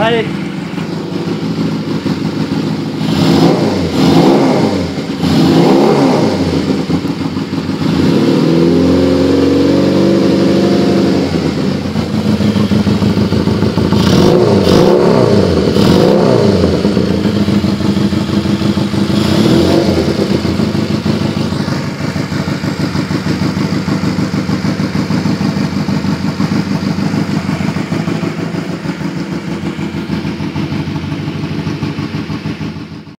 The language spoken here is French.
Allez.